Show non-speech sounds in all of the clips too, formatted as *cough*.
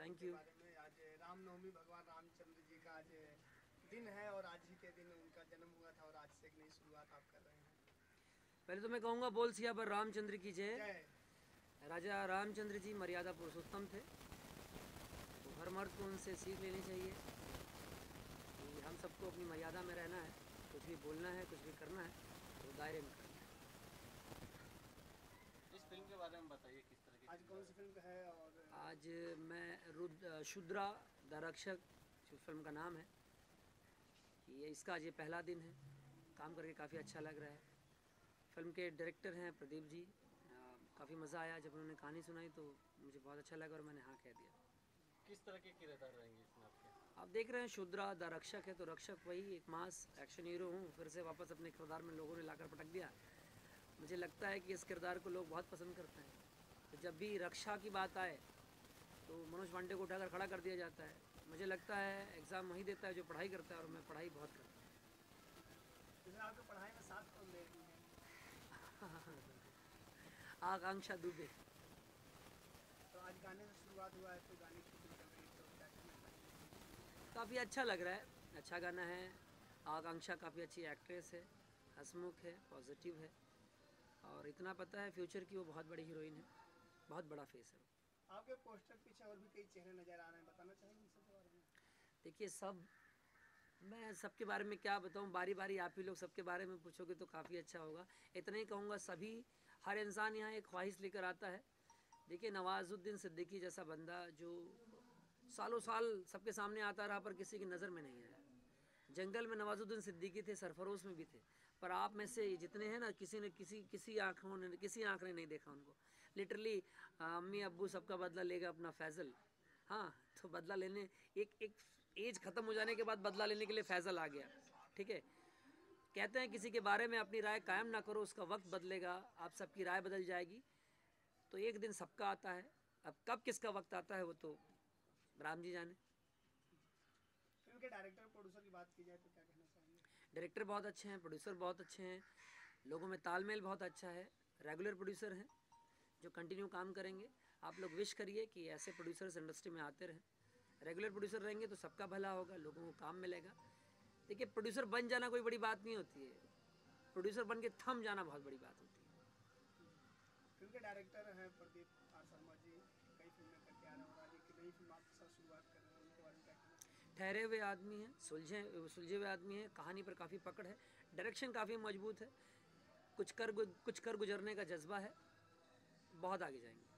Thank you आज रामनवमी भगवान रामचंद्र जी का आज दिन है और आज ही के दिन उनका जन्म हुआ था और आज से एक नई शुरुआत आप कर रहे हैं। पहले तो मैं कहूँगा बोल सिया पर रामचंद्र की जय। राजा रामचंद्र जी मर्यादा पुरुषोत्तम थे। तो हर मर्द को उनसे सीख लेनी चाहिए कि हम सबको अपनी मर्यादा में रहना है। कुछ भी बोलना है कुछ भी करना है तो दायरे में करना है। इस फ़िल्म के बारे में बताइए किस तरह की आज कौन सी फ़िल्म है? आज मैं रुद्र शुद्रा द रक्षक फ़िल्म का नाम है ये इसका आज ये पहला दिन है। काम करके काफ़ी अच्छा लग रहा है। फ़िल्म के डायरेक्टर हैं प्रदीप जी। काफ़ी मज़ा आया जब उन्होंने कहानी सुनाई तो मुझे बहुत अच्छा लगा और मैंने हाँ कह दिया। किस तरह के किरदार रहेंगे इसमें आपके? आप देख रहे हैं शुद्रा द रक्षक है तो रक्षक वही एक मास एक्शन हीरो हूँ। फिर से वापस अपने किरदार में लोगों ने लाकर पटक दिया। मुझे लगता है कि इस किरदार को लोग बहुत पसंद करते हैं। तो जब भी रक्षा की बात आए मनोज पांडे को उठाकर खड़ा कर दिया जाता है। मुझे लगता है एग्ज़ाम वही देता है जो पढ़ाई करता है और मैं पढ़ाई बहुत करता हूँ। आपको पढ़ाई में साथ कौन दे *laughs* आकांक्षा दुबे। तो आज गाने से शुरुआत हुआ है तो गाने की काफ़ी अच्छा लग रहा है। अच्छा गाना है। आकांक्षा काफ़ी अच्छी एक्ट्रेस है। हसमुख है पॉजिटिव है। और इतना पता है फ्यूचर की वो बहुत बड़ी हीरोइन है। बहुत बड़ा फेस है। आपके पोस्टर पीछे और भी कई चेहरे नज़र आ रहे हैं, बताना चाहेंगे देखिए, सब, मैं सबके बारे में क्या बताऊँ? बारी बारी आप ही लोग सबके बारे में पूछोगे तो काफ़ी अच्छा होगा। इतना ही कहूँगा, सभी, हर इंसान यहाँ एक ख्वाहिश लेकर आता है। देखिए, नवाजुद्दीन सिद्दीकी जैसा बंदा जो सालों साल सबके सामने आता रहा, पर किसी की नज़र में नहीं आया। जंगल में नवाजुद्दीन सिद्दीकी थे, सरफरोश में भी थे। पर आप में से जितने हैं ना, किसी ने किसी किसी आँखों ने किसी आँख ने नहीं देखा उनको। लिटरली अम्मी अबू सबका बदला लेगा अपना फैज़ल। हाँ तो बदला लेने एक एक एज ख़त्म हो जाने के बाद बदला लेने के लिए फैज़ल आ गया ठीक है? कहते हैं किसी के बारे में अपनी राय कायम ना करो उसका वक्त बदलेगा आप सबकी राय बदल जाएगी। तो एक दिन सबका आता है अब कब किसका वक्त आता है वो तो राम जी जाने। फ़िल्म के डायरेक्टर प्रोड्यूसर की बात की जाए तो क्या कहना डायरेक्टर बहुत अच्छे हैं प्रोड्यूसर बहुत अच्छे हैं लोगों में तालमेल बहुत अच्छा है रेगुलर प्रोड्यूसर हैं। जो कंटिन्यू काम करेंगे आप लोग विश करिए कि ऐसे प्रोड्यूसर्स इंडस्ट्री में आते रहें। रेगुलर प्रोड्यूसर रहेंगे तो सबका भला होगा लोगों को काम मिलेगा। देखिए प्रोड्यूसर बन जाना कोई बड़ी बात नहीं होती है। प्रोड्यूसर बन के थम जाना बहुत बड़ी बात होती है। फ़िल्म के डायरेक्टर हैं प्रदीप आर शर्मा जी कई फ़िल्में करके आ रहे हैं और नई फ़िल्म आपके साथ शुरुआत कर रहे हैं उनके बारे में क्या कहना चाहेंगे? ठहरे हुए आदमी हैं सुलझे सुलझे हुए आदमी हैं कहानी पर काफ़ी पकड़ है। डायरेक्शन काफ़ी मज़बूत है। कुछ कर कुछ कर गुजरने का जज्बा है। बहुत आगे जाएँगे।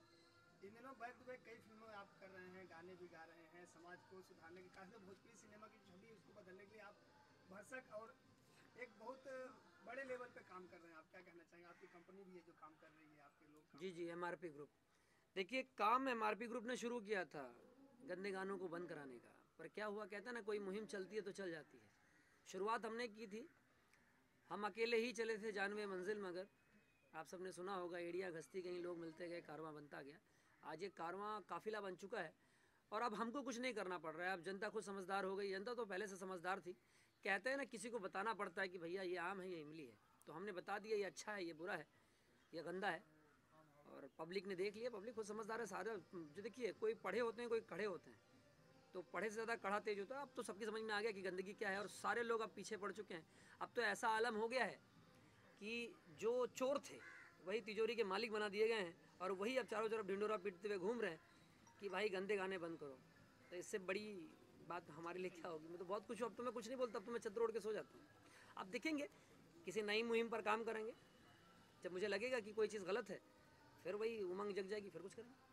इन दिनों बैक टू बैक कई फ़िल्में आप कर रहे हैं गाने भी गा रहे हैं समाज को सुधारने के काफ़ी भोजपुरी सिनेमा की छवि उसको बदलने के लिए आप भरसक और एक बहुत बड़े लेवल पे काम कर रहे हैं। आप क्या कहना चाहेंगे? आपकी कंपनी भी है जो काम कर रही है आपके लोग जी जी एम ग्रुप देखिए काम एमआरपी ग्रुप ने शुरू किया था गंदे गानों को बंद कराने का। पर क्या हुआ कहता है ना कोई मुहिम चलती है तो चल जाती है। शुरुआत हमने की थी। हम अकेले ही चले थे जानवे मंजिल मगर। आप सबने सुना होगा, एड़िया, घसती, कहीं लोग मिलते गए, कारवां बनता गया। आज ये कारवां काफिला बन चुका है और अब हमको कुछ नहीं करना पड़ रहा है। अब जनता खुद समझदार हो गई। जनता तो पहले से समझदार थी। कहते हैं ना, किसी को बताना पड़ता है कि भैया ये आम है, ये इमली है। तो हमने बता दिया, ये अच्छा है, ये बुरा है, ये गंदा है। और पब्लिक ने देख लिया, पब्लिक खुद समझदार है, सारे। जो देखिए, कोई पढ़े होते हैं, कोई कड़े होते हैं। तो पढ़े से ज़्यादा कड़ा तेज होता है। अब तो सबकी समझ में आ गया कि गंदगी क्या है और सारे लोग अब पीछे पड़ चुके हैं। अब तो ऐसा आलम हो गया है कि जो चोर थे वही तिजोरी के मालिक बना दिए गए हैं और वही अब चारों तरफ़ ढिंडोरा पीटते हुए घूम रहे हैं कि भाई गंदे गाने बंद करो। तो इससे बड़ी बात हमारे लिए क्या होगी? मैं तो बहुत कुछ हूँ अब तो मैं कुछ नहीं बोलता अब तो मैं छत ओढ़ के सो जाता हूँ। अब देखेंगे किसी नई मुहिम पर काम करेंगे जब मुझे लगेगा कि कोई चीज़ गलत है फिर वही उमंग जग जाएगी फिर कुछ करेंगे।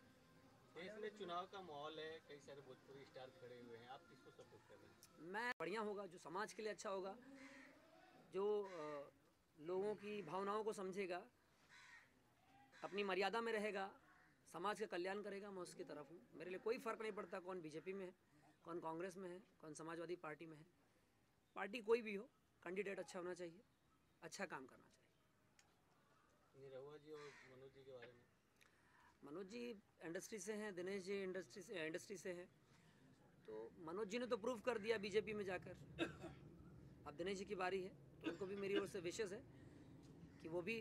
देश में चुनाव का माहौल है कई सारे भोजपुरी स्टार खड़े हुए हैं आप किसको सपोर्ट कर रहे हैं? मैं बढ़िया होगा जो समाज के लिए अच्छा होगा जो लोगों की भावनाओं को समझेगा अपनी मर्यादा में रहेगा समाज का कल्याण करेगा मैं उसकी तरफ़ हूँ। मेरे लिए कोई फ़र्क नहीं पड़ता कौन बीजेपी में है कौन कांग्रेस में है कौन समाजवादी पार्टी में है। पार्टी कोई भी हो कैंडिडेट अच्छा होना चाहिए अच्छा काम करना चाहिए। निरहुआ जी और मनोज जी के बारे में। मनोज जी इंडस्ट्री से हैं दिनेश जी इंडस्ट्री से इंडस्ट्री से हैं। तो मनोज जी ने तो प्रूव कर दिया बीजेपी में जाकर। अब दिनेश जी की बारी है। उनको भी मेरी ओर से विशेष है कि वो भी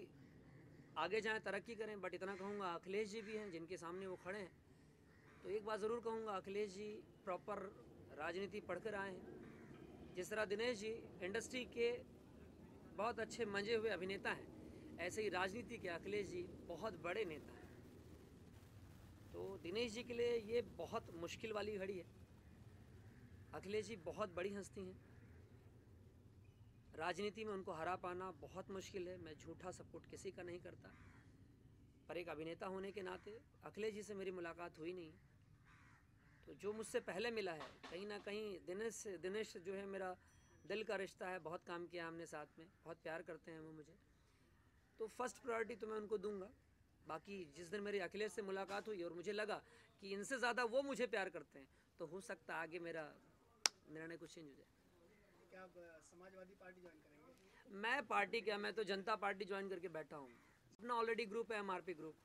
आगे जाएँ, तरक्की करें। बट इतना कहूँगा, अखिलेश जी भी हैं, जिनके सामने वो खड़े हैं। तो एक बात ज़रूर कहूँगा, अखिलेश जी प्रॉपर राजनीति पढ़कर आए हैं। जिस तरह दिनेश जी इंडस्ट्री के बहुत अच्छे मंजे हुए अभिनेता हैं, ऐसे ही राजनीति के अखिलेश जी बहुत बड़े नेता हैं। तो दिनेश जी के लिए ये बहुत मुश्किल वाली घड़ी है। अखिलेश जी बहुत बड़ी हस्ती हैं। राजनीति में उनको हरा पाना बहुत मुश्किल है। मैं झूठा सपोर्ट किसी का नहीं करता। पर एक अभिनेता होने के नाते अखिलेश जी से मेरी मुलाकात हुई नहीं। तो जो मुझसे पहले मिला है, कहीं ना कहीं दिनेश दिनेश जो है मेरा दिल का रिश्ता है, बहुत काम किया हमने साथ में, बहुत प्यार करते हैं वो मुझे। तो फ़र्स्ट प्रायोरिटी तो मैं उनको दूँगा। बाकी जिस दिन मेरी अखिलेश से मुलाकात हुई और मुझे लगा कि इनसे ज़्यादा वो मुझे प्यार करते हैं तो हो सकता आगे मेरा निर्णय कुछ चेंज हो जाए। क्या आप समाजवादी पार्टी ज्वाइन करेंगे? मैं पार्टी क्या मैं तो जनता पार्टी ज्वाइन करके बैठा हूँ। अपना ऑलरेडी ग्रुप है एमआरपी ग्रुप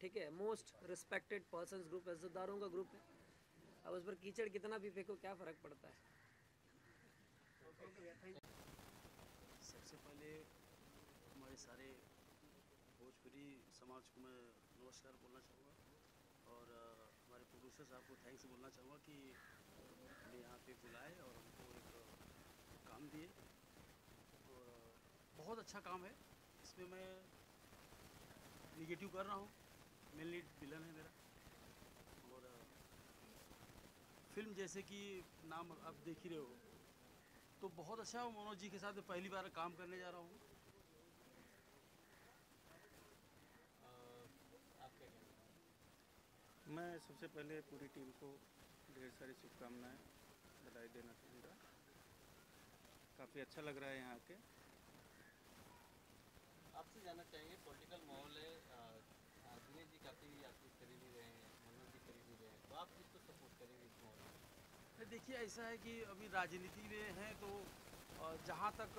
ठीक है? मोस्ट रिस्पेक्टेड पर्सन ग्रुप इज्जतदारों का ग्रुप है। अब उस पर कीचड़ कितना भी फेंको क्या फ़र्क पड़ता है? सबसे पहले हमारे सारे भोजपुरी समाज को मैं नमस्कार बोलना चाहूँगा और हमारे प्रोड्यूसर साहब को थैंक्स बोलना चाहूँगा कि हमें यहाँ पे बुलाए और हमको एक काम दिए। और, बहुत अच्छा काम है। इसमें मैं निगेटिव कर रहा हूँ। मेन लीड विलन है मेरा। और फ़िल्म जैसे कि नाम आप देख ही रहे हो। तो बहुत अच्छा मनोज जी के साथ। मैं पहली बार काम करने जा रहा हूँ? मैं सबसे पहले पूरी टीम को ढेर सारी शुभकामनाएँ बधाई देना चाहूँगा। काफ़ी अच्छा लग रहा है यहाँ के। आपसे जानना चाहेंगे पॉलिटिकल माहौल है दिनेश जी काफ़ी आपके करीबी रहे हैं मनोज जी करीबी रहे हैं तो आप किसको सपोर्ट करेंगे इस माहौल में? देखिए ऐसा है कि अभी राजनीति में है तो जहाँ तक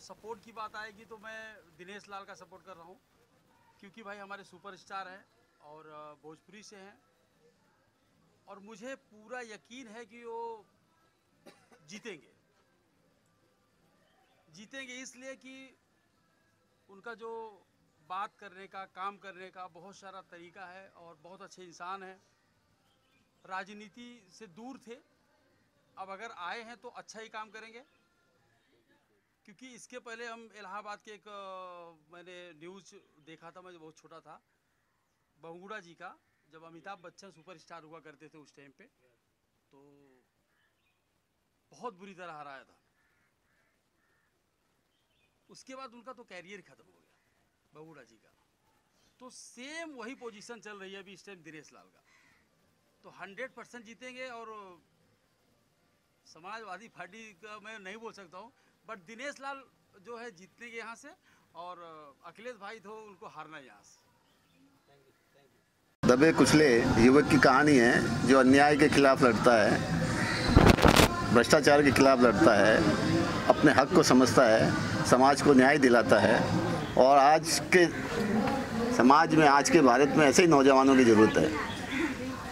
सपोर्ट की बात आएगी तो मैं दिनेश लाल का सपोर्ट कर रहा हूँ क्योंकि भाई हमारे सुपरस्टार हैं और भोजपुरी से हैं। और मुझे पूरा यकीन है कि वो जीतेंगे। जीतेंगे इसलिए कि उनका जो बात करने का, काम करने का बहुत सारा तरीका है और बहुत अच्छे इंसान हैं। राजनीति से दूर थे। अब अगर आए हैं तो अच्छा ही काम करेंगे। क्योंकि इसके पहले हम इलाहाबाद के एक मैंने न्यूज़ देखा था, मैं जब बहुत छोटा था बहुगुड़ा जी का, जब अमिताभ बच्चन सुपरस्टार हुआ करते थे उस टाइम पे तो बहुत बुरी तरह हराया था। उसके बाद उनका तो कैरियर खत्म हो गया बहुगुड़ा जी का। तो सेम वही पोजीशन चल रही है अभी इस टाइम दिनेश लाल का। तो हंड्रेड परसेंट जीतेंगे और समाजवादी पार्टी का मैं नहीं बोल सकता हूँ बट दिनेश लाल जो है जीतने के यहाँ से और अखिलेश भाई तो उनको हारना है यहाँ से। दबे कुचले युवक की कहानी है, जो अन्याय के खिलाफ लड़ता है। भ्रष्टाचार के खिलाफ लड़ता है, अपने हक को समझता है, समाज को न्याय दिलाता है और आज के समाज में, आज के भारत में ऐसे ही नौजवानों की ज़रूरत है।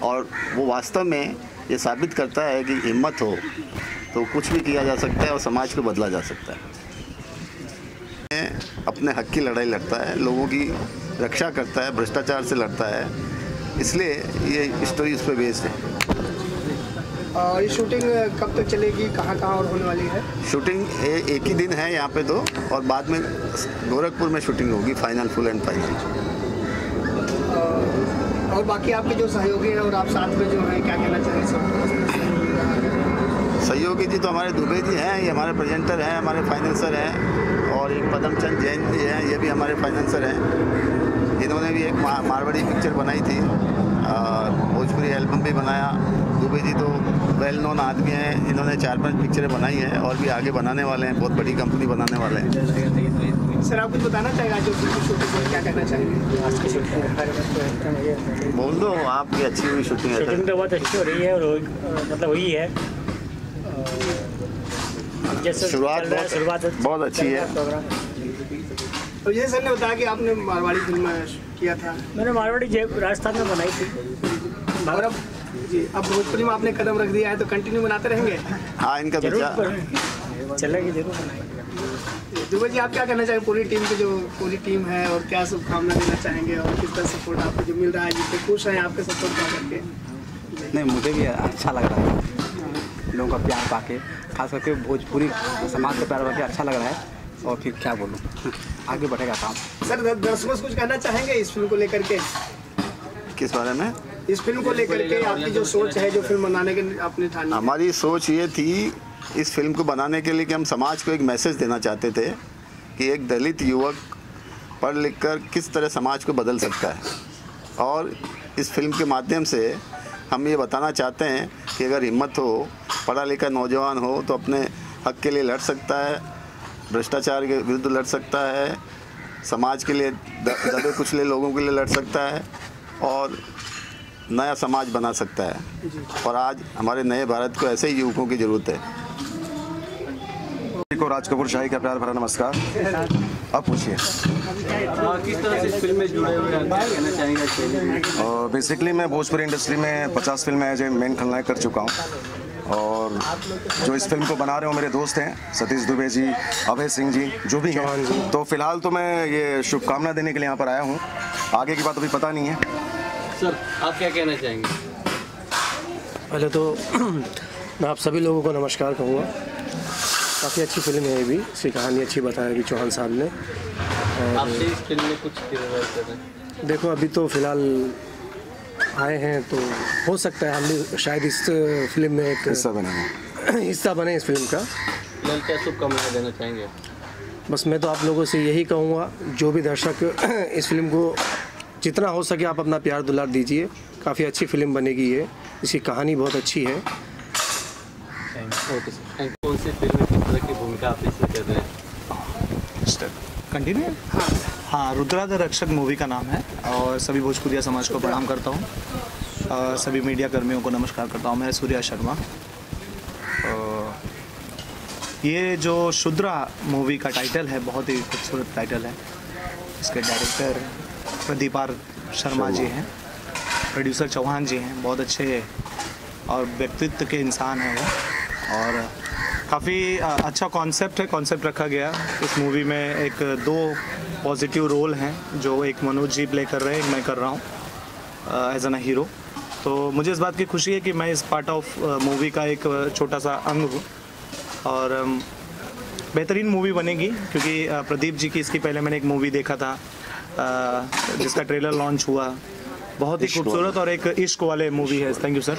और वो वास्तव में ये साबित करता है कि हिम्मत हो तो कुछ भी किया जा सकता है और समाज को बदला जा सकता है। अपने हक की लड़ाई लड़ता है, लोगों की रक्षा करता है, भ्रष्टाचार से लड़ता है। इसलिए ये स्टोरी उस पर बेस्ड है। और ये शूटिंग कब तक चलेगी? कहाँ कहाँ और होने वाली है? शूटिंग ए, एक ही दिन है यहाँ पे तो और बाद में गोरखपुर में शूटिंग होगी फाइनल फुल एंड फाइनल और बाकी आपके जो सहयोगी हैं और आप साथ में जो हैं क्या कहना चाहेंगे सब सहयोगी जी तो हमारे दुबे जी हैं ये हमारे प्रेजेंटर हैं हमारे फाइनेंसर हैं और एक पदमचंद जैन जी हैं ये भी हमारे फाइनेंसर हैं। इन्होंने भी एक मारवाड़ी पिक्चर बनाई थी भोजपुरी एल्बम भी बनाया। दुबे जी तो वेल नोन आदमी हैं इन्होंने चार पाँच पिक्चरें बनाई हैं और भी आगे बनाने वाले हैं बहुत बड़ी कंपनी बनाने वाले हैं। सर आप कुछ बताना चाहेंगे आज जो फ़िल्म शूटिंग हुई, क्या कहना चाहेंगे? आज की शूटिंग बोल दो आपकी अच्छी हुई शूटिंग है शूटिंग तो बहुत अच्छी हो रही है और मतलब हुई है। शुरुआत बहुत- शुरुआत बहुत अच्छी है। तो ये सर ने बताया कि आपने मारवाड़ी फ़िल्म किया था। मैंने मारवाड़ी जय राजस्थान में बनाई थी। और जी अब भोजपुरी में आपने कदम रख दिया है तो कंटिन्यू बनाते रहेंगे? हाँ इनका ज़रूर विचार चलेगी ज़रूर बनाएँगे दुबे जी आप क्या कहना चाहेंगे पूरी टीम की जो पूरी टीम है और क्या शुभकामना देना चाहेंगे और किस तरह सपोर्ट आपको जो मिल रहा है जितने खुश हैं आपके सपोर्ट का? करके नहीं मुझे भी अच्छा लग रहा है। लोगों का प्यार पाके खास करके भोजपुरी समाज का प्यार पाके अच्छा लग रहा है। और फिर क्या बोलूँ? आगे बढ़ेगा काम। सर दर्शकों से कुछ कहना चाहेंगे इस फ़िल्म को लेकर के? किस बारे में? इस फ़िल्म को लेकर के आपकी जो सोच है, जो फ़िल्म बनाने के आपने ठानी हमारी सोच ये थी इस फ़िल्म को बनाने के लिए कि हम समाज को एक मैसेज देना चाहते थे कि एक दलित युवक पढ़ लिख कर किस तरह समाज को बदल सकता है। और इस फ़िल्म के माध्यम से हम ये बताना चाहते हैं कि अगर हिम्मत हो, पढ़ा लिखा नौजवान हो तो अपने हक के लिए लड़ सकता है, भ्रष्टाचार के विरुद्ध लड़ सकता है, समाज के लिए दबे कुचले लोगों के लिए लड़ सकता है, और नया समाज बना सकता है। और आज हमारे नए भारत को ऐसे ही युवकों की ज़रूरत है। को राज कपूर शाही का प्यार भरा नमस्कार। अब पूछिए। किस तरह से फ़िल्म में जुड़े हुए हैं कहना चाहेंगे? और बेसिकली मैं भोजपुरी इंडस्ट्री में 50 फ़िल्में एज ए मेन खलनायक कर चुका हूँ। और जो इस फ़िल्म को बना रहे हो मेरे दोस्त हैं सतीश दुबे जी अभय सिंह जी जो भी हैं। तो फ़िलहाल तो मैं ये शुभकामना देने के लिए यहाँ पर आया हूँ। आगे की बात अभी पता नहीं है। सर आप क्या कहना चाहेंगे? पहले तो *clears throat* मैं आप सभी लोगों को नमस्कार कहूँगा। काफ़ी अच्छी फ़िल्म है ये भी इसकी कहानी अच्छी बताई अभी चौहान साहब ने। आपसे इस फ़िल्म में कुछ कर देखो अभी तो फ़िलहाल आए हैं तो हो सकता है हम भी शायद इस फ़िल्म में एक हिस्सा बनेंगे *clears throat* हिस्सा बने इस फ़िल्म का। फ़िलहाल क्या शुभकामनाएँ देना चाहेंगे बस मैं तो आप लोगों से यही कहूँगा जो भी दर्शक *clears throat* इस फ़िल्म को जितना हो सके आप अपना प्यार दुलार दीजिए। काफ़ी अच्छी फ़िल्म बनेगी ये। इसकी कहानी बहुत अच्छी है। ओके सर थैंक कौन सी फ़िल्म किस तरह की भूमिका आप इसमें कर रहे हैं? कंटिन्यू हाँ रुद्रा द रक्षक मूवी का नाम है और सभी भोजपुरिया समाज को प्रणाम करता हूँ। और सभी मीडिया कर्मियों को नमस्कार करता हूँ। मैं सूर्या शर्मा। ये जो शुद्रा मूवी का टाइटल है बहुत ही खूबसूरत टाइटल है। इसके डायरेक्टर प्रदीप आर शर्मा जी हैं। प्रोड्यूसर चौहान जी हैं, बहुत अच्छे और व्यक्तित्व के इंसान हैं वो। और काफ़ी अच्छा कॉन्सेप्ट है कॉन्सेप्ट रखा गया। इस मूवी में एक, दो पॉजिटिव रोल हैं, जो एक मनोज जी प्ले कर रहे हैं मैं कर रहा हूँ एज एन हीरो तो मुझे इस बात की खुशी है कि मैं इस पार्ट ऑफ़ मूवी का एक छोटा सा अंग हूँ। और बेहतरीन मूवी बनेगी, क्योंकि प्रदीप जी की इसकी पहले मैंने एक मूवी देखा था जिसका ट्रेलर लॉन्च हुआ। बहुत ही खूबसूरत और एक इश्क वाले मूवी है। थैंक यू सर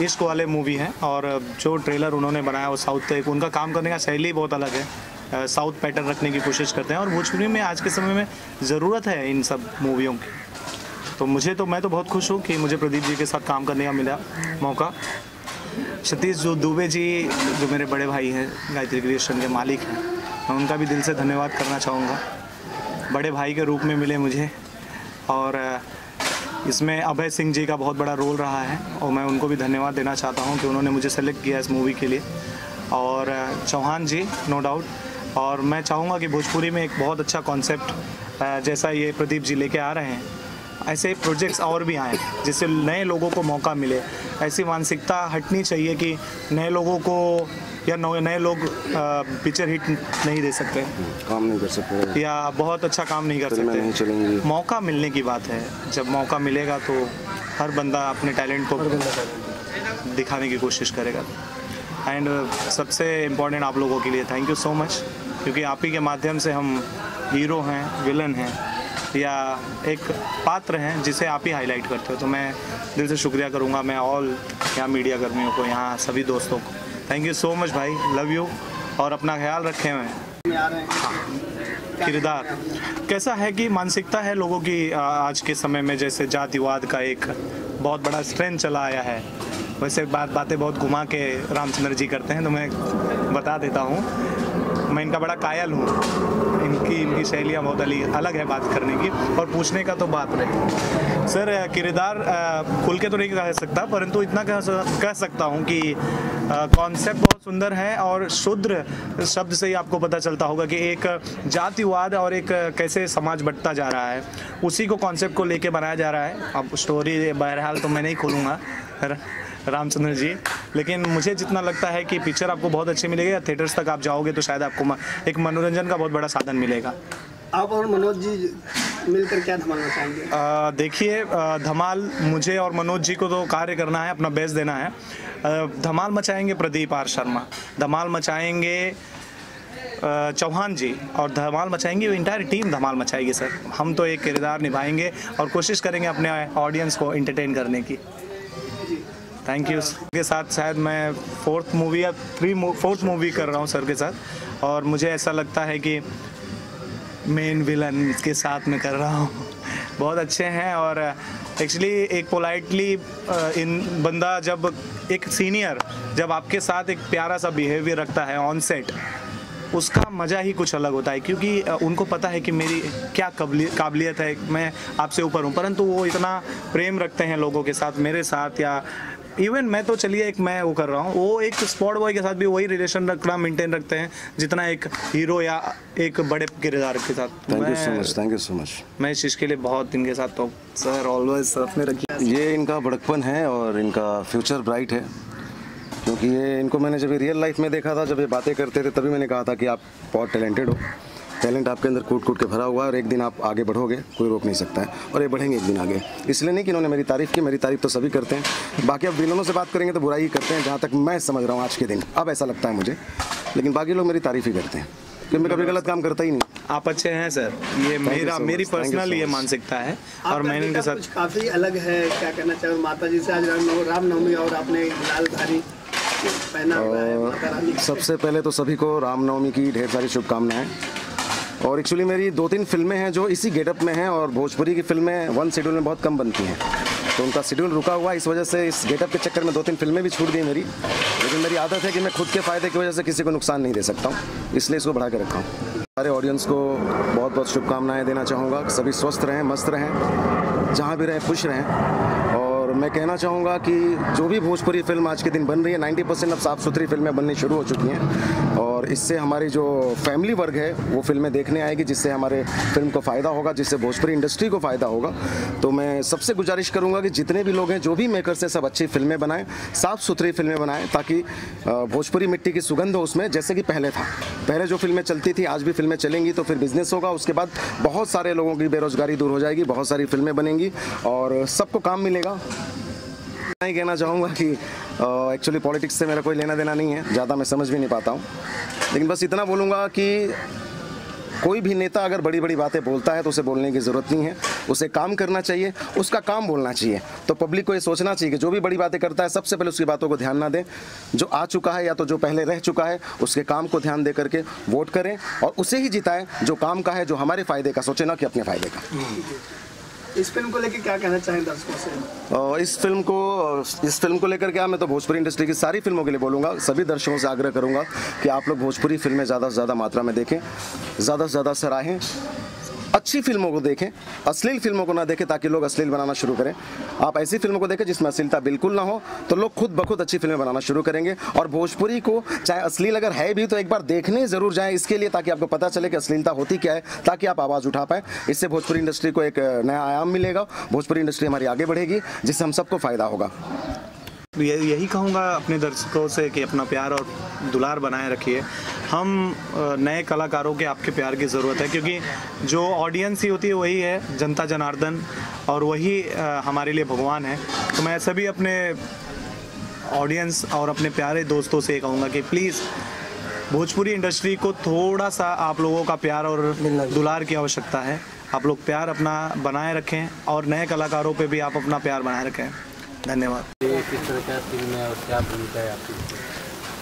इश्क वाले मूवी है और जो ट्रेलर उन्होंने बनाया वो साउथ एक उनका काम करने का शैली बहुत अलग है। साउथ पैटर्न रखने की कोशिश करते हैं और भोजपुरी में आज के समय में ज़रूरत है इन सब मूवियों की। तो मुझे तो मैं तो बहुत खुश हूँ कि मुझे प्रदीप जी के साथ काम करने का मिला मौका। सतीश जो दुबे जी जो मेरे बड़े भाई हैं गायत्री क्रिएशन के मालिक हैं मैं उनका भी दिल से धन्यवाद करना चाहूँगा। बड़े भाई के रूप में मिले मुझे। और इसमें अभय सिंह जी का बहुत बड़ा रोल रहा है, और मैं उनको भी धन्यवाद देना चाहता हूँ कि उन्होंने मुझे सेलेक्ट किया इस मूवी के लिए। और चौहान जी नो डाउट और मैं चाहूँगा कि भोजपुरी में एक बहुत अच्छा कॉन्सेप्ट जैसा ये प्रदीप जी लेके आ रहे हैं, ऐसे प्रोजेक्ट्स और भी आए, जिससे नए लोगों को मौका मिले। ऐसी मानसिकता हटनी चाहिए कि नए लोगों को या नए नए लोग पिक्चर हिट नहीं दे सकते। काम नहीं कर सकते। या बहुत अच्छा काम नहीं कर फ़िल्में नहीं सकते चलेंगी। मौका मिलने की बात है। जब मौका मिलेगा तो हर बंदा अपने टैलेंट को दिखाने की कोशिश करेगा। एंड सबसे इम्पोर्टेंट आप लोगों के लिए थैंक यू सो मच क्योंकि आप ही के माध्यम से हम हीरो हैं विलन हैं या एक पात्र हैं जिसे आप ही हाईलाइट करते हो। तो मैं दिल से शुक्रिया करूँगा। मैं ऑल यहाँ मीडिया कर्मियों को यहाँ सभी दोस्तों को। थैंक यू सो मच भाई. लव यू और अपना ख्याल रखे हुए किरदार. कैसा है कि मानसिकता है लोगों की आज के समय में? जैसे जातिवाद का एक बहुत बड़ा स्ट्रेंथ चला आया है. वैसे बात, बातें बहुत घुमा के रामचंद्र जी करते हैं तो मैं बता देता हूँ. मैं इनका बड़ा कायल हूँ. इनकी इनकी शैलियाँ बहुत अली, अलग है बात करने की. और पूछने का तो बात रहे. सर, किरदार खुल के तो नहीं कह सकता, परंतु इतना कह सकता हूँ कि कॉन्सेप्ट बहुत सुंदर है और शुद्र शब्द से ही आपको पता चलता होगा कि एक जातिवाद और एक कैसे समाज बढ़ता जा रहा है। उसी को कॉन्सेप्ट को लेके बनाया जा रहा है। अब स्टोरी बहरहाल तो मैं नहीं खोलूँगा रामचंद्र जी। लेकिन मुझे जितना लगता है कि पिक्चर आपको बहुत अच्छी मिलेगी या थिएटर्स तक आप जाओगे तो शायद आपको एक मनोरंजन का बहुत बड़ा साधन मिलेगा। आप और मनोज जी मिलकर क्या धमाल मचाएँगे? देखिए धमाल मुझे और मनोज जी को तो कार्य करना है, अपना बेस्ट देना है। धमाल मचाएँगे प्रदीप आर शर्मा। धमाल मचाएँगे चौहान जी, और धमाल मचाएँगे इंटायर टीम धमाल मचाएगी सर हम तो एक किरदार निभाएँगे और कोशिश करेंगे अपने ऑडियंस को इंटरटेन करने की। थैंक यू सर के साथ शायद मैं फोर्थ मूवी या थ्री फोर्थ मूवी कर रहा हूँ सर के साथ। और मुझे ऐसा लगता है कि मेन विलन के साथ में कर रहा हूँ। बहुत अच्छे हैं और एक्चुअली एक पोलाइटली इन बंदा जब एक सीनियर जब आपके साथ एक प्यारा सा बिहेवियर रखता है ऑन सेट उसका मज़ा ही कुछ अलग होता है क्योंकि उनको पता है कि मेरी क्या काबिलियत है, मैं आपसे ऊपर हूँ। परंतु वो इतना प्रेम रखते हैं लोगों के साथ, मेरे साथ या इवन मैं तो चलिए एक मैं वो कर रहा हूँ। वो एक स्पॉट बॉय के साथ भी वही रिलेशन रखना मेंटेन रखते हैं जितना एक हीरो या एक बड़े किरदार के साथ। Thank you so much thank you so much मैं इस चीज़ के लिए बहुत इनके साथ तो सर ऑलवेज साथ में रखिए। ये इनका बड़कपन है और इनका फ्यूचर ब्राइट है। क्योंकि ये इनको मैंने जब रियल लाइफ में देखा था जब ये बातें करते थे तभी मैंने कहा था कि आप बहुत टैलेंटेड हो। टैलेंट आपके अंदर कूट कूट के भरा हुआ है और एक दिन आप आगे बढ़ोगे कोई रोक नहीं सकता है। और ये बढ़ेंगे एक दिन आगे। इसलिए नहीं कि इन्होंने मेरी तारीफ़ की मेरी तारीफ़ तो सभी करते हैं। बाकी अब विलनों से बात करेंगे तो बुराई ही करते हैं जहाँ तक मैं समझ रहा हूँ आज के दिन। अब ऐसा लगता है मुझे। लेकिन बाकी लोग मेरी तारीफ़ ही करते हैं। क्योंकि मैं कभी गलत काम करता ही नहीं। आप अच्छे हैं सर। ये मेरा so मेरी पर्सनल ये मानसिकता है और मैंने इनके साथ काफ़ी अलग है क्या कहना चाहे? माता जी से आज रामनवमी और आपने लाल धारी पहना हुआ है माता रानी सबसे पहले तो सभी को रामनवमी की ढेर सारी शुभकामनाएँ। और एक्चुअली मेरी दो तीन फ़िल्में हैं जो इसी गेटअप में हैं और भोजपुरी की फ़िल्में वन शेड्यूल में बहुत कम बनती हैं। तो उनका शेड्यूल रुका हुआ इस वजह से इस गेटअप के चक्कर में दो तीन फ़िल्में भी छूट गई मेरी। लेकिन मेरी आदत है कि मैं खुद के फ़ायदे की वजह से किसी को नुकसान नहीं दे सकता हूँ, इसलिए इसको बढ़ा के रखा हूँ। सारे ऑडियंस को बहुत बहुत शुभकामनाएँ देना चाहूँगा। सभी स्वस्थ रहें, मस्त रहें, जहाँ भी रहें, खुश रहें। और मैं कहना चाहूँगा कि जो भी भोजपुरी फ़िल्म आज के दिन बन रही है 90 परसेंट अब साफ़ सुथरी फ़िल्में बननी शुरू हो चुकी हैं। और इससे हमारी जो फैमिली वर्ग है, वो फ़िल्में देखने आएगी, जिससे हमारे फ़िल्म को फ़ायदा होगा, जिससे भोजपुरी इंडस्ट्री को फ़ायदा होगा। तो मैं सबसे गुजारिश करूँगा कि जितने भी लोग हैं, जो भी मेकर्स हैं, सब अच्छी फ़िल्में बनाएँ साफ़ सुथरी फ़िल्में बनाएँ, ताकि भोजपुरी मिट्टी की सुगंध हो उसमें जैसे कि पहले था। पहले जो फ़िल्में चलती थी, आज भी फ़िल्में चलेंगी तो फिर बिज़नेस होगा, उसके बाद बहुत सारे लोगों की बेरोजगारी दूर हो जाएगी, बहुत सारी फ़िल्में बनेंगी, और सबको काम मिलेगा। नहीं कहना चाहूँगा कि एक्चुअली पॉलिटिक्स से मेरा कोई लेना देना नहीं है, ज़्यादा मैं समझ भी नहीं पाता हूँ। लेकिन बस इतना बोलूँगा कि कोई भी नेता अगर बड़ी बड़ी बातें बोलता है तो उसे बोलने की ज़रूरत नहीं है, उसे काम करना चाहिए, उसका काम बोलना चाहिए। तो पब्लिक को ये सोचना चाहिए कि जो भी बड़ी बातें करता है, सबसे पहले उसकी बातों को ध्यान ना दें। जो आ चुका है या तो जो पहले रह चुका है, उसके काम को ध्यान दे करके वोट करें और उसे ही जिताएँ, जो काम का है, जो हमारे फ़ायदे का, सोचे ना कि अपने फ़ायदे का। इस फ़िल्म को लेकर क्या कहना चाहें दर्शकों से? इस फ़िल्म को, इस फ़िल्म को लेकर क्या मैं तो भोजपुरी इंडस्ट्री की सारी फ़िल्मों के लिए बोलूँगा। सभी दर्शकों से आग्रह करूँगा कि आप लोग भोजपुरी फ़िल्में ज़्यादा से ज़्यादा मात्रा में देखें, ज़्यादा से ज़्यादा सराहें अच्छी फ़िल्मों को देखें, अश्लील फ़िल्मों को ना देखें ताकि लोग अश्लील बनाना शुरू करें। आप ऐसी फ़िल्मों को देखें जिसमें अश्लीलता बिल्कुल ना हो तो लोग खुद बखुद अच्छी फ़िल्में बनाना शुरू करेंगे। और भोजपुरी को, चाहे अश्लील अगर है भी तो एक बार देखने ज़रूर जाएँ इसके लिए ताकि आपको पता चले कि अश्लीलता होती क्या है, ताकि आप आवाज़ उठा पाएँ। इससे भोजपुरी इंडस्ट्री को एक नया आयाम मिलेगा। भोजपुरी इंडस्ट्री हमारी आगे बढ़ेगी, जिससे हम सबको फ़ायदा होगा। यही कहूँगा अपने दर्शकों से कि अपना प्यार और दुलार बनाए रखिए। हम नए कलाकारों के आपके प्यार की ज़रूरत है क्योंकि जो ऑडियंस ही होती है वही है जनता जनार्दन और वही हमारे लिए भगवान है। तो मैं सभी अपने ऑडियंस और अपने प्यारे दोस्तों से कहूँगा कि प्लीज़ भोजपुरी इंडस्ट्री को थोड़ा सा आप लोगों का प्यार और दुलार की आवश्यकता है। आप लोग प्यार अपना बनाए रखें और नए कलाकारों पे भी आप अपना प्यार बनाए रखें। धन्यवाद। किस तरह का फ़िल्म है और क्या भूमिका है आपकी?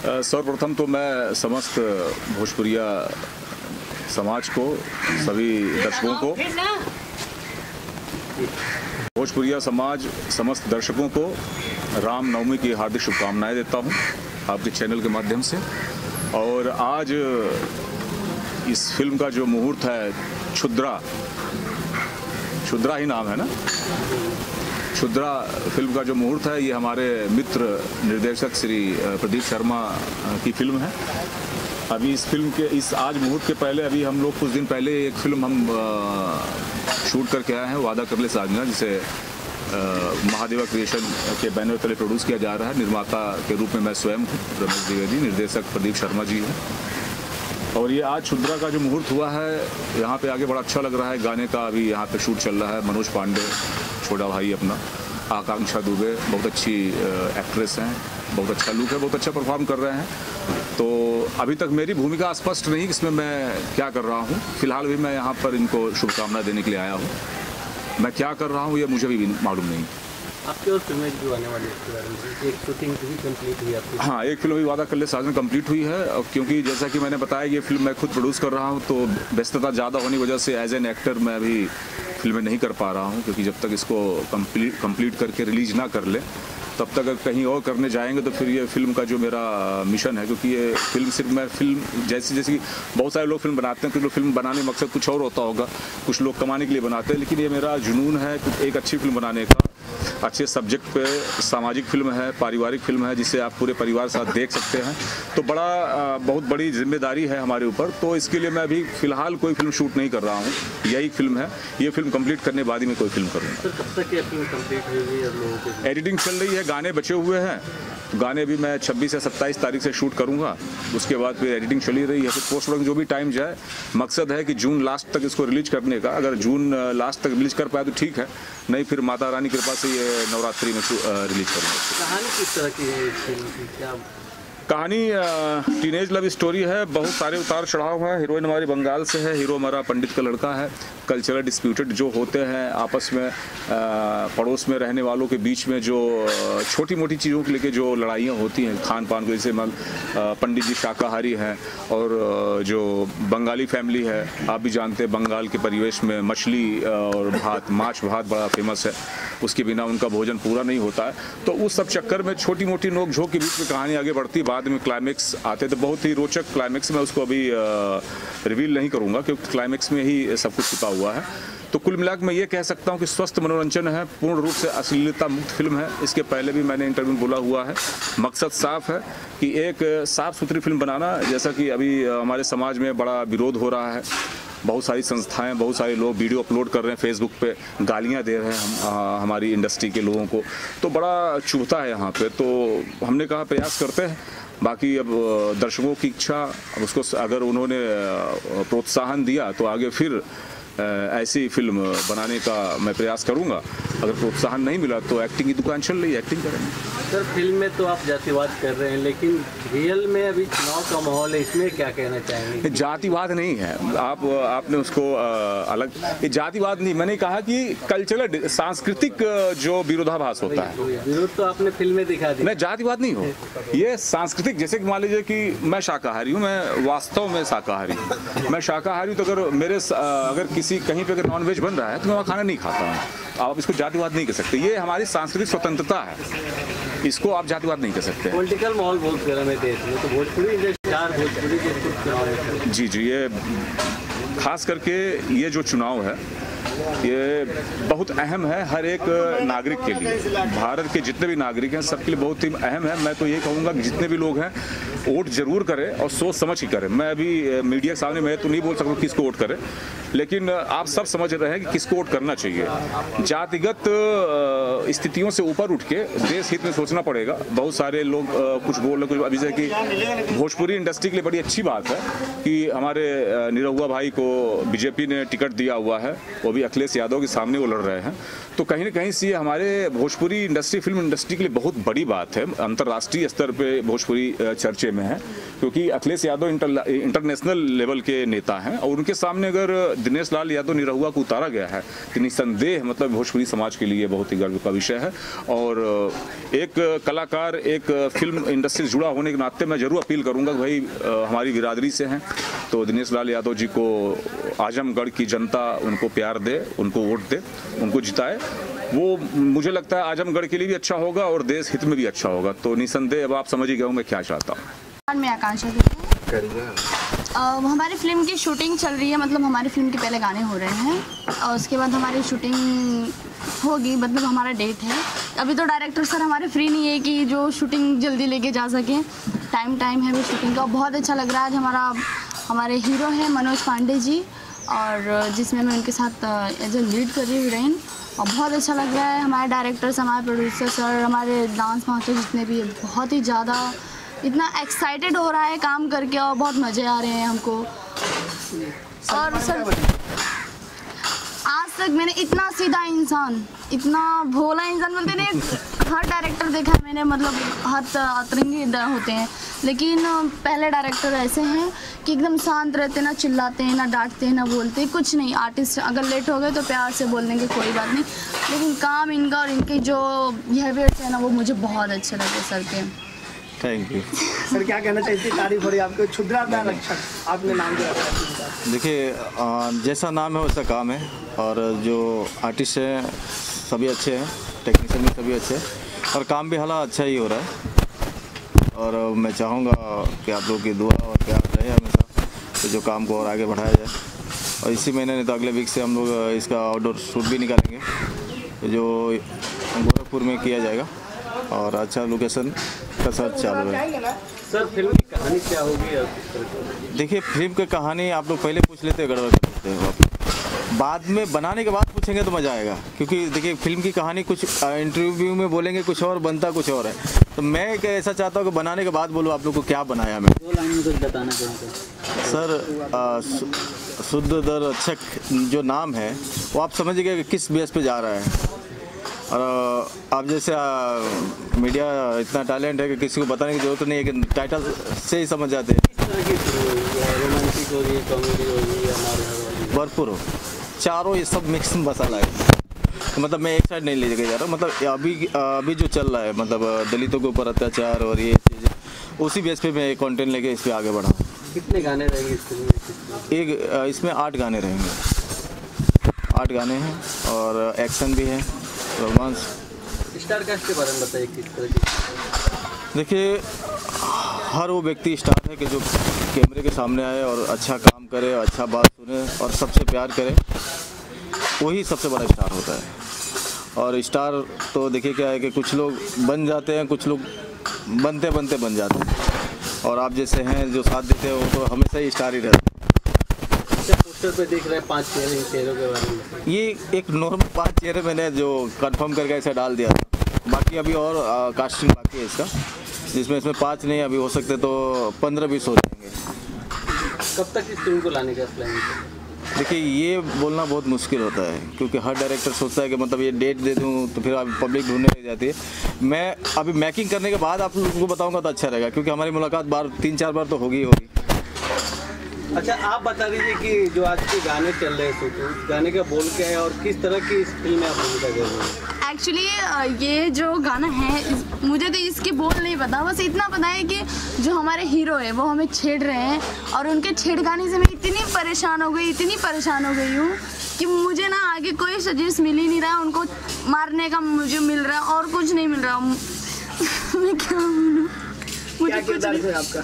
सर्वप्रथम तो मैं समस्त भोजपुरिया समाज को, सभी दर्शकों को, भोजपुरिया समाज समस्त दर्शकों को रामनवमी की हार्दिक शुभकामनाएँ देता हूँ आपके चैनल के माध्यम से। और आज इस फ़िल्म का जो मुहूर्त है क्षुद्रा क्षुद्रा ही नाम है ना? क्षुद्रा फ़िल्म का जो मुहूर्त है, ये हमारे मित्र निर्देशक श्री प्रदीप शर्मा की फ़िल्म है। अभी इस फ़िल्म के, इस आज मुहूर्त के पहले अभी हम लोग कुछ दिन पहले एक फ़िल्म हम शूट करके आए हैं, वादा कर ले साजना, जिसे महादेवा क्रिएशन के बैनर तले प्रोड्यूस किया जा रहा है। निर्माता के रूप में मैं स्वयं रमेश द्विवेदी, निर्देशक प्रदीप शर्मा जी हैं। और ये आज शुद्रा का जो मुहूर्त हुआ है, यहाँ पे आगे बड़ा अच्छा लग रहा है। गाने का अभी यहाँ पे शूट चल रहा है, मनोज पांडे छोटा भाई अपना आकांक्षा दुबे, बहुत अच्छी एक्ट्रेस हैं, बहुत अच्छा लुक है, बहुत अच्छा परफॉर्म कर रहे हैं। तो अभी तक मेरी भूमिका स्पष्ट नहीं, इसमें मैं क्या कर रहा हूँ। फ़िलहाल भी मैं यहाँ पर इनको शुभकामना देने के लिए आया हूँ। मैं क्या कर रहा हूँ, ये मुझे भी मालूम नहीं। में भी आपकी। हाँ एक फ़िल्म अभी वादा कर ले साजन कंप्लीट हुई है। क्योंकि जैसा कि मैंने बताया, ये फ़िल्म मैं खुद प्रोड्यूस कर रहा हूँ तो व्यस्तता ज़्यादा होने की वजह से एज एन एक्टर मैं अभी फ़िल्में नहीं कर पा रहा हूँ, क्योंकि जब तक इसको कंप्लीट करके रिलीज़ ना कर ले, तब तक अगर कहीं और करने जाएँगे तो फिर ये फ़िल्म का जो मेरा मिशन है, क्योंकि ये फ़िल्म सिर्फ़ मैं फ़िल्म जैसी जैसी बहुत सारे लोग फ़िल्म बनाते हैं, कुछ लोग फ़िल्म बनाने मकसद कुछ और होता होगा, कुछ लोग कमाने के लिए बनाते हैं, लेकिन ये मेरा जुनून है एक अच्छी फ़िल्म बनाने का। अच्छे सब्जेक्ट पे सामाजिक फ़िल्म है पारिवारिक फ़िल्म है जिसे आप पूरे परिवार साथ देख सकते हैं। तो बड़ा बहुत बड़ी ज़िम्मेदारी है हमारे ऊपर। तो इसके लिए मैं अभी फ़िलहाल कोई फ़िल्म शूट नहीं कर रहा हूँ। यही फ़िल्म है। ये फ़िल्म कंप्लीट करने बाद ही मैं कोई फ़िल्म करूँगा। है एडिटिंग चल रही है गाने बचे हुए हैं। गाने भी मैं 26 या 27 तारीख से शूट करूँगा। उसके बाद फिर एडिटिंग चली रही है। फिर पोस्ट प्रोडक्शन जो भी टाइम जाए मकसद है कि जून लास्ट तक इसको रिलीज़ करने का। अगर जून लास्ट तक रिलीज़ कर पाए तो ठीक है। नहीं फिर माता रानी कृपा से ये नवरात्रि में रिलीज़ करूँगा। कहानी किस तरह की है क्या कहानी टीनेज लव स्टोरी है। बहुत सारे उतार चढ़ाव है। हीरोइन हमारी बंगाल से है। हीरो हमारा पंडित का लड़का है। कल्चरल डिस्प्यूटेड जो होते हैं आपस में अ, पड़ोस में रहने वालों के बीच में जो छोटी मोटी चीज़ों के लेके जो लड़ाइयाँ होती हैं खान पान को जैसे पंडित जी शाकाहारी हैं और जो बंगाली फैमिली है आप भी जानते हैं बंगाल के परिवेश में मछली और भात माछ भात बड़ा फ़ेमस है। उसके बिना उनका भोजन पूरा नहीं होता है। तो उस सब चक्कर में छोटी मोटी नोक झोंक के बीच में कहानी आगे बढ़ती, बाद में क्लाइमेक्स आते तो बहुत ही रोचक क्लाइमेक्स में उसको अभी रिवील नहीं करूँगा, क्योंकि क्लाइमेक्स में ही सब कुछ छिपा हुआ है। तो कुल मिलाकर मैं ये कह सकता हूँ कि स्वस्थ मनोरंजन है, पूर्ण रूप से अश्लीलता मुक्त फ़िल्म है। इसके पहले भी मैंने इंटरव्यू में बोला हुआ है, मकसद साफ़ है कि एक साफ़ सुथरी फ़िल्म बनाना, जैसा कि अभी हमारे समाज में बड़ा विरोध हो रहा है। बहुत सारी संस्थाएँ बहुत सारे लोग वीडियो अपलोड कर रहे हैं फेसबुक पे गालियाँ दे रहे हैं हम आ, हमारी इंडस्ट्री के लोगों को। तो बड़ा चुभता है यहाँ पे। तो हमने कहा प्रयास करते हैं। बाकी अब दर्शकों की इच्छा उसको अगर उन्होंने प्रोत्साहन दिया तो आगे फिर ऐसी फ़िल्म बनाने का मैं प्रयास करूँगा। अगर प्रोत्साहन नहीं मिला तो एक्टिंग की दुकान चल रही है एक्टिंग करेंगे। सर फ़िल्म में तो आप जातिवाद कर रहे हैं लेकिन रियल में अभी चुनाव का माहौल है इसमें क्या कहना चाहेंगे? जातिवाद नहीं है। आप आपने उसको अ, अलग ये जातिवाद नहीं मैंने कहा कि कल्चरल सांस्कृतिक जो विरोधाभास होता है। विरोध तो आपने फ़िल्म में दिखा दिया। मैं जातिवाद नहीं हूँ। ये सांस्कृतिक जैसे कि मान लीजिए कि मैं शाकाहारी हूँ मैं वास्तव में शाकाहारी हूँ। मैं शाकाहारी हूँ तो अगर मेरे अगर किसी कहीं पे अगर नॉन वेज बन रहा है तो मैं वहाँ खाना नहीं खाता हूँ। आप इसको जातिवाद नहीं कर सकते। ये हमारी सांस्कृतिक स्वतंत्रता है। इसको आप जातिवाद नहीं कर सकते। पॉलिटिकल माहौल बहुत गर्म है देश में तो भोजपुरी है। जी जी ये खास करके ये जो चुनाव है ये बहुत अहम है हर एक नागरिक के लिए। भारत के जितने भी नागरिक हैं, सबके लिए बहुत ही अहम है। मैं तो ये कहूँगा कि जितने भी लोग हैं, वोट ज़रूर करें और सोच समझ के करें। मैं अभी मीडिया के सामने, मैं तो नहीं बोल सकता किसको वोट करें, लेकिन आप सब समझ रहे हैं कि किसको वोट करना चाहिए। जातिगत स्थितियों से ऊपर उठ के देश हित में सोचना पड़ेगा। बहुत सारे लोग कुछ बोल रहे कुछ अभी जैसे कि भोजपुरी इंडस्ट्री के लिए बड़ी अच्छी बात है कि हमारे निरहुआ भाई को बीजेपी ने टिकट दिया हुआ है वो भी अखिलेश यादव के सामने वो लड़ रहे हैं। तो कहीं ना कहीं से हमारे भोजपुरी इंडस्ट्री फ़िल्म इंडस्ट्री के लिए बहुत बड़ी बात है। अंतर्राष्ट्रीय स्तर पे भोजपुरी चर्चे में है। क्योंकि Akhilesh Yadav inter, international level के नेता हैं और उनके सामने अगर दिनेश लाल यादव निरहुआ को उतारा गया है तो निसंदेह मतलब भोजपुरी समाज के लिए बहुत ही गर्व का विषय है। और एक कलाकार एक फ़िल्म इंडस्ट्री से जुड़ा होने के नाते मैं ज़रूर अपील करूँगा भाई हमारी बिरादरी से हैं। तो दिनेश लाल यादव जी को आजमगढ़ की जनता उनको प्यार दे उनको वोट दे उनको जिताए। वो मुझे लगता है आजमगढ़ के लिए भी अच्छा होगा और देश हित में भी अच्छा होगा। तो निसंदेह अब आप समझ ही गए होंगे क्या चाहता हूँ। मैं आकांक्षा हमारी फ़िल्म की शूटिंग चल रही है मतलब हमारी फ़िल्म के पहले गाने हो रहे हैं। और उसके बाद हमारी शूटिंग होगी मतलब हमारा डेट है। अभी तो डायरेक्टर सर हमारे फ्री नहीं है कि जो शूटिंग जल्दी लेके जा सकें। टाइम टाइम है भी शूटिंग का। बहुत अच्छा लग रहा है आज हमारा हमारे हीरो हैं मनोज पांडे जी और जिसमें मैं उनके साथ एज ए लीड कर रही हूँ हीरोइन और बहुत अच्छा लग रहा है हमारे डायरेक्टर्स हमारे प्रोड्यूसर सर हमारे डांस मास्टर जितने भी बहुत ही ज़्यादा इतना एक्साइटेड हो रहा है काम करके और बहुत मज़े आ रहे हैं हमको। और सर तक मैंने इतना सीधा इंसान, इतना भोला इंसान बोलते नहीं हर डायरेक्टर देखा है, मैंने मतलब हर अतरंगी होते हैं। लेकिन पहले डायरेक्टर ऐसे हैं कि एकदम शांत रहते, ना चिल्लाते हैं ना डांटते हैं ना बोलते, कुछ नहीं। आर्टिस्ट अगर लेट हो गए तो प्यार से बोल देंगे कोई बात नहीं। लेकिन काम इनका और इनके जो बिहेवियर्स है ना, वो मुझे बहुत अच्छे लगे सर के। थैंक यू *laughs* सर क्या कहना चाहिए? इतनी तारीफ़ हो रही है आपको। क्षुद्राधार रक्षक आपने नाम जो रखा है देखिए जैसा नाम है वैसा काम है। और जो आर्टिस्ट हैं सभी अच्छे हैं। टेक्नीशियन भी सभी अच्छे हैं। और काम भी हालात अच्छा ही हो रहा है। और मैं चाहूँगा कि आप लोग की दुआ और प्यार रहे हमेशा तो जो काम को और आगे बढ़ाया जाए। और इसी महीने नहीं तो अगले वीक से हम लोग इसका आउटडोर शूट भी निकालेंगे। जो गोरखपुर में किया जाएगा। और अच्छा लोकेशन का सर्च चालू है। सर फ़िल्म की कहानी क्या होगी? देखिए फ़िल्म की कहानी आप लोग पहले पूछ लेते गड़बड़ कर देते हो। आप। बाद में बनाने के बाद पूछेंगे तो मज़ा आएगा। क्योंकि देखिए फ़िल्म की कहानी कुछ इंटरव्यू में बोलेंगे कुछ और बनता कुछ और है। तो मैं एक ऐसा चाहता हूँ कि बनाने के बाद बोलो आप लोग को क्या बनाया मैं। दो लाइन में कुछ बताना चाहते सर आ, सु- शुद्ध दर रक्षक जो नाम है वो आप समझिए कि किस बेस पे जा रहा है। और आप जैसे मीडिया इतना टैलेंट है कि किसी को बताने की ज़रूरत नहीं है कि टाइटल से ही समझ जाते हैं। भरपूर चारों ये सब मिक्स मसाला है। तो मतलब मैं एक साइड नहीं लेके जा रहा हूँ मतलब अभी अभी जो चल रहा है मतलब दलितों के ऊपर अत्याचार और ये चीज़ें उसी बेस पे मैं कंटेंट लेके इस पर आगे बढ़ा कितने गाने रहेंगे इस फ़िल्म में? किस तरह के? एक इसमें आठ गाने रहेंगे। आठ गाने हैं और एक्शन भी है। रोमांस स्टार कास्ट के बारे में बताइए किस तरह की देखिए हर वो व्यक्ति स्टार है कि जो कैमरे के सामने आए और अच्छा काम करे अच्छा बात सुने और सबसे प्यार करे वही सबसे बड़ा स्टार होता है। और स्टार तो देखिए क्या है कि कुछ लोग बन जाते हैं कुछ लोग बनते बनते बन जाते हैं। और आप जैसे हैं जो साथ देते हैं वो तो हमेशा ही स्टार ही रहते हैं। पोस्टर पे देख रहे हैं पाँच चेहरे चेहरों के बारे में। ये एक नॉर्मल पाँच चेहरे मैंने जो कंफर्म करके ऐसे डाल दिया था। बाकी अभी और आ, कास्टिंग बाकी है इसका। जिसमें इसमें पाँच नहीं अभी हो सकते तो पंद्रह बीस हो जाएँगे। कब तक इस फ़िल्म को लाने का प्लान देखिए ये बोलना बहुत मुश्किल होता है क्योंकि हर डायरेक्टर सोचता है कि मतलब ये डेट दे दूँ तो फिर अब पब्लिक ढूँढने लग जाती है। मैं अभी मैकिंग करने के बाद आप लोगों को बताऊँगा तो अच्छा रहेगा क्योंकि हमारी मुलाकात बार तीन चार बार तो होगी ही होगी। अच्छा आप बता दीजिए कि जो आज के गाने चल रहे हैं तो उस गाने का बोल क्या है और किस तरह की इस फ़िल्म में आप भूमिका कर रहे हैं? एक्चुअली ये जो गाना है मुझे तो इसके बोल नहीं पता। बस इतना पता है कि जो हमारे हीरो है वो हमें छेड़ रहे हैं और उनके छेड़खानी से मैं इतनी परेशान हो गई इतनी परेशान हो गई हूँ कि मुझे ना आगे कोई सजेस्ट मिल ही नहीं रहा। उनको मारने का मुझे मिल रहा है और कुछ नहीं मिल रहा। *laughs* मैं क्या बोलूँ? मुझे क्या कुछ नहीं। आपका?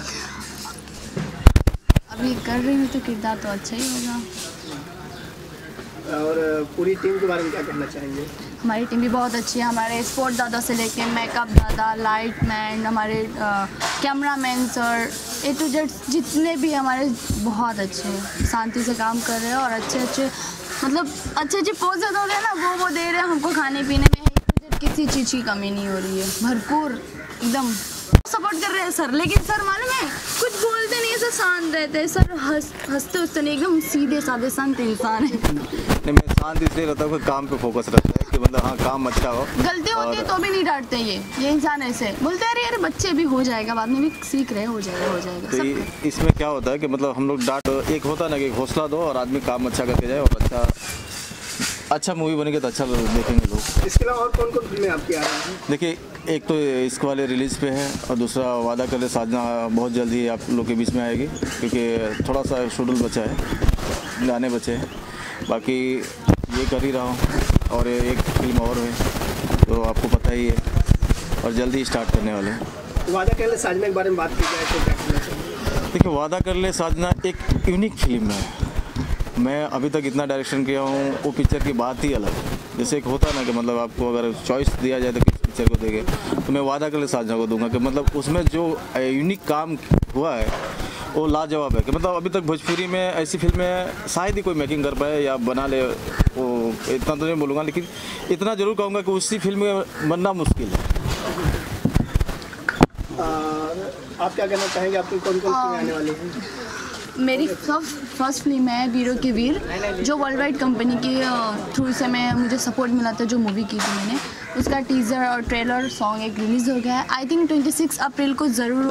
अभी कर रही हूँ तो किरदार तो अच्छा ही होगा। और पूरी टीम के बारे में क्या कहना चाहेंगे? हमारी टीम भी बहुत अच्छी है। हमारे स्पोर्ट दादा से लेके मेकअप दादा लाइट मैन हमारे camera man sir A to Z जितने भी हमारे बहुत अच्छे हैं। शांति से काम कर रहे हैं और अच्छे अच्छे मतलब अच्छे अच्छे पोज होते हैं ना वो वो दे रहे हैं। हमको खाने पीने में किसी चीज़ की कमी नहीं हो रही है। भरपूर एकदम। सपोर्ट कर रहे हैं सर। लेकिन सर मालूम है कुछ बोलते नहीं सर शांत रहते हैं। सर हंस हँसते हँसते नहीं एकदम सीधे साधे संत इंसान है। नहीं मैं शांत इसलिए रहता हूँ काम पे फोकस रहता है कि मतलब हाँ काम अच्छा हो। गलती होती है तो भी नहीं डांटते ये। ये इंसान ऐसे बोलते हैं अरे यार बच्चे भी हो जाएगा बाद में भी सीख रहे हो जाएगा हो जाएगा तो इसमें क्या होता है कि मतलब हम लोग डांट एक होता है ना कि हौसला दो और आदमी काम अच्छा करके जाए और अच्छा अच्छा मूवी बनेगी तो अच्छा देखेंगे लोग। इसके अलावा और कौन कौन फ़िल्में आपकी आ रही हैं? देखिए एक तो इसके वाले रिलीज़ पे है और दूसरा वादा कर ले साजना बहुत जल्द ही आप लोग के बीच में आएगी क्योंकि थोड़ा सा शेड्यूल बचा है गाने बचे हैं। बाकी ये कर ही रहा हूँ और एक फ़िल्म और है तो आपको पता ही है और जल्दी स्टार्ट करने वाले हैं। तो वादा कर ले साजना के बारे में बात की जाए तो देखिए वादा कर ले साजना एक यूनिक फ़िल्म है। मैं अभी तक इतना डायरेक्शन किया हूँ, वो पिक्चर की बात ही अलग जैसे एक होता ना कि मतलब आपको अगर चॉइस दिया जाए तो किस पिक्चर को देंगे तो मैं वादा कर साजना को दूँगा कि मतलब उसमें जो यूनिक काम हुआ है, वो लाजवाब है कि मतलब अभी तक भोजपुरी में ऐसी फ़िल्में शायद ही कोई मेकिंग कर पाए या बना ले, वो इतना तो नहीं बोलूँगा, लेकिन इतना ज़रूर कहूँगा कि उसी फ़िल्म में बनना मुश्किल है। आप क्या कहना चाहेंगे? आपकी कौन कौन फ़िल्में आने वाली हैं? मेरी सब फ़र्स्ट फ़िल्म है वीरों के वीर जो वर्ल्ड वाइड कंपनी के थ्रू से मैं, मुझे सपोर्ट मिला था जो मूवी की थी मैंने। उसका टीज़र और ट्रेलर सॉन्ग एक रिलीज़ हो गया है। आई थिंक 26 अप्रैल को ज़रूर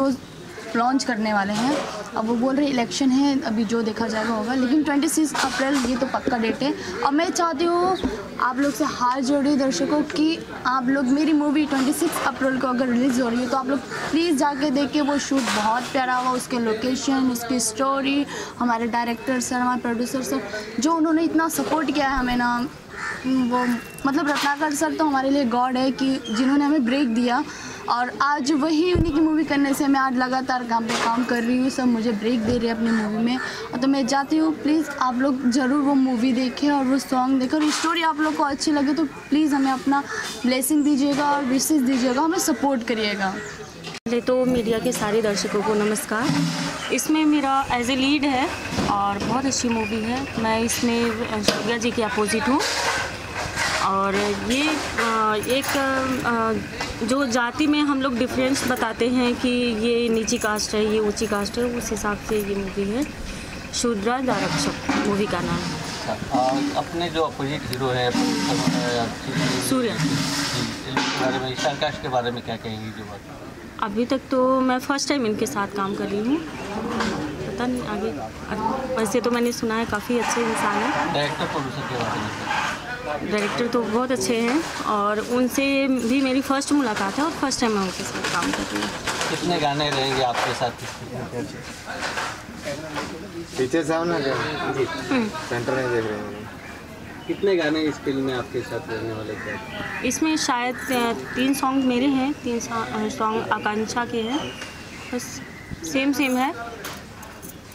लॉन्च करने वाले हैं। अब वो बोल रहे इलेक्शन है, अभी जो देखा जाएगा होगा। लेकिन 26 अप्रैल, ये तो पक्का डेट है। और मैं चाहती हूँ आप लोग से हाथ जोड़ी दर्शकों कि। आप लोग, मेरी मूवी 26 अप्रैल को अगर रिलीज़ हो रही है तो आप लोग प्लीज़ जाके देखिए, वो शूट बहुत प्यारा हुआ। उसके लोकेशन उसकी स्टोरी हमारे डायरेक्टर सर हमारे प्रोड्यूसर सर जो उन्होंने इतना सपोर्ट किया है हमें ना, वो मतलब रत्नाकर सर तो हमारे लिए गॉड है कि जिन्होंने हमें ब्रेक दिया। और आज वही उन्हीं की मूवी करने से मैं आज लगातार काम पे काम कर रही हूँ। सब मुझे ब्रेक दे रहे हैं अपनी मूवी में। और तो मैं चाहती हूँ प्लीज़ आप लोग ज़रूर वो मूवी देखें और वो सॉन्ग देखें। और स्टोरी आप लोग को अच्छी लगे तो प्लीज़ हमें अपना ब्लेसिंग दीजिएगा और विशेष दीजिएगा, हमें सपोर्ट करिएगा। पहले तो मीडिया के सारे दर्शकों को नमस्कार। इसमें मेरा एज ए लीड है और बहुत अच्छी मूवी है। मैं इसमें शौर्या जी के अपोजिट हूँ। और ये एक जो जाति में हम लोग डिफरेंस बताते हैं कि ये नीची कास्ट है ये ऊँची कास्ट है उस हिसाब से ये मूवी है। शूद्रा दारक्षक मूवी का नाम। है अपने जो अपोजिट हीरो है सूर्य। बारे में ईशान के बारे में क्या कहेंगी जो बात? अभी तक तो मैं फ़र्स्ट टाइम इनके साथ काम कर रही हूँ। पता नहीं आगे वैसे तो मैंने सुना है काफ़ी अच्छे इंसान हैं। डायरेक्टर प्रोड्यूसर के बारे में डायरेक्टर तो बहुत अच्छे हैं और उनसे भी मेरी फ़र्स्ट मुलाकात है और फ़र्स्ट टाइम मैं उनके साथ काम कर रही हूँ। कितने गाने रहेंगे आपके साथ? इस फ़िल्म पीछे से आओ ना जी। सेंटर में देख रहे हैं। कितने गाने इस फ़िल्म में आपके साथ रहने वाले थे? इसमें शायद तीन सॉन्ग मेरे हैं तीन सॉन्ग आकांक्षा के हैं। बस सेम सेम है।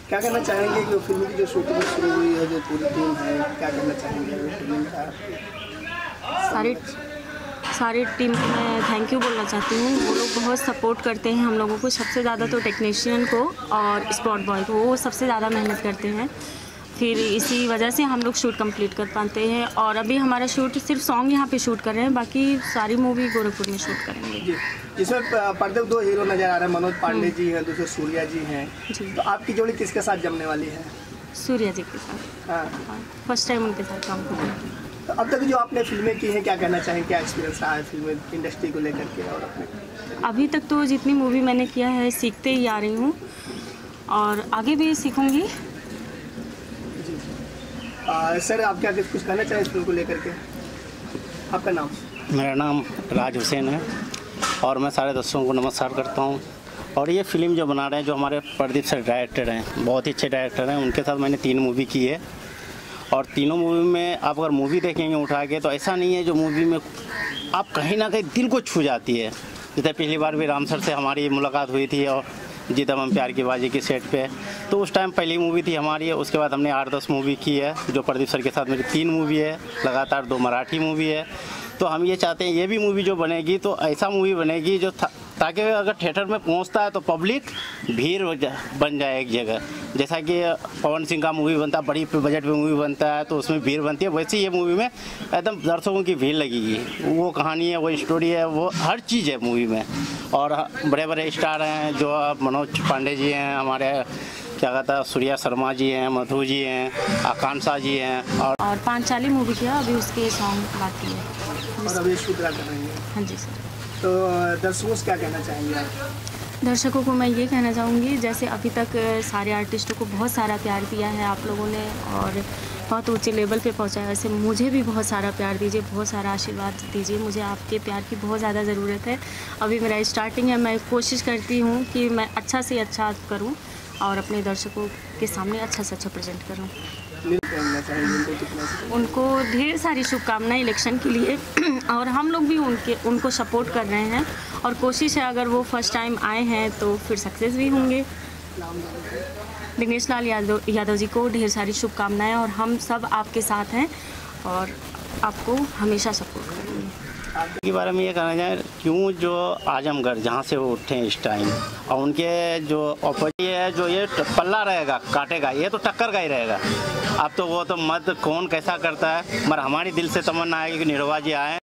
क्या करना चाहेंगे कि फ़िल्म की जो शूटिंग शुरू हुई है, जो पूरी टीम है, क्या करना चाहेंगे सारी सारी टीम को मैं थैंक यू बोलना चाहती हूँ। वो लोग बहुत सपोर्ट करते हैं हम लोगों को, सबसे ज़्यादा तो टेक्नीशियन को और स्पॉट बॉय को, वो सबसे ज़्यादा मेहनत करते हैं। फिर इसी वजह से हम लोग शूट कंप्लीट कर पाते हैं और अभी हमारा शूट सिर्फ़ सॉन्ग यहाँ पे शूट कर रहे हैं बाकी सारी मूवी गोरखपुर में शूट करेंगे। जी इसमें पर्दे दो हीरो नज़र आ रहे हैं मनोज पांडे जी हैं दूसरे सूर्या जी हैं। तो आपकी जोड़ी किसके साथ जमने वाली है? सूर्या जी के साथ। हाँ। फ़र्स्ट टाइम उनके साथ काम कर तो अब तक जो आपने फ़िल्में की हैं क्या कहना चाहेंगे क्या एक्सपीरियंस रहा है फ़िल्म इंडस्ट्री को लेकर के और अपने? अभी तक तो जितनी मूवी मैंने किया है सीखते ही आ रही हूँ और आगे भी सीखूँगी। सर, आप क्या कुछ कहना चाहें इस फ़िल्म को लेकर के? आपका नाम? मेरा नाम राज हुसैन है और मैं सारे दर्शकों को नमस्कार करता हूँ। और ये फ़िल्म जो बना रहे हैं, जो हमारे प्रदीप सर डायरेक्टर हैं, बहुत ही अच्छे डायरेक्टर हैं। उनके साथ मैंने तीन मूवी की है। और तीनों मूवी में आप अगर मूवी देखेंगे उठा के तो ऐसा नहीं है जो मूवी में आप कहीं ना कहीं दिल को छू जाती है। जैसे पिछली बार भी राम सर से हमारी मुलाकात हुई थी और जीतम हम प्यार की बाजी के सेट पे। तो उस टाइम पहली मूवी थी हमारी है उसके बाद हमने आठ दस मूवी की है, जो प्रदीप सर के साथ मेरी तीन मूवी है, लगातार दो मराठी मूवी है। तो हम ये चाहते हैं, ये भी मूवी जो बनेगी तो ऐसा मूवी बनेगी जो ताकि अगर थिएटर में पहुँचता है तो पब्लिक भीड़ बन जाए एक जगह। जैसा कि पवन सिंह का मूवी बनता है बड़ी बजट में मूवी बनता है तो उसमें भीड़ बनती है वैसे ही ये मूवी में एकदम दर्शकों की भीड़ लगेगी। वो कहानी है वो स्टोरी है वो हर चीज़ है मूवी में। और बड़े बड़े स्टार हैं जो मनोज पांडे जी हैं हमारे क्या कहता है सूर्या शर्मा जी हैं मधु जी हैं आकांक्षा जी हैं और और पांचाली मूवी किया अभी उसके सॉन्ग बाकी है। और अभी कर रही हैं। हाँ जी सर। तो दर्शकों से क्या कहना चाहेंगे दर्शकों को मैं ये कहना चाहूँगी, जैसे अभी तक सारे आर्टिस्टों को बहुत सारा प्यार दिया है आप लोगों ने और बहुत ऊँचे लेवल पे पहुँचाया वैसे मुझे भी बहुत सारा प्यार दीजिए, बहुत सारा आशीर्वाद दीजिए। मुझे आपके प्यार की बहुत ज़्यादा ज़रूरत है। अभी मेरा स्टार्टिंग है, मैं कोशिश करती हूँ कि मैं अच्छा से अच्छा करूँ और अपने दर्शकों के सामने अच्छा से अच्छा प्रेजेंट करूँ। उनको उनको ढेर सारी शुभकामनाएँ इलेक्शन के लिए। *clears throat* और हम लोग भी उनके, उनको सपोर्ट कर रहे हैं। और कोशिश है अगर वो फ़र्स्ट टाइम आए हैं तो फिर सक्सेस भी होंगे। दिनेश लाल यादव यादव जी को ढेर सारी शुभकामनाएँ और हम सब आपके साथ हैं। और आपको हमेशा सपोर्ट करेंगे के बारे में ये कहना चाहें, क्यों जो आजमगढ़ जहाँ से वो उठे हैं इस टाइम और उनके जो अपोजिट है, जो ये पल्ला रहेगा, काटेगा, ये तो टक्कर का ही रहेगा। अब तो वो तो मत, कौन कैसा करता है? मगर हमारी दिल से तमन्ना है कि निरवा जी आए।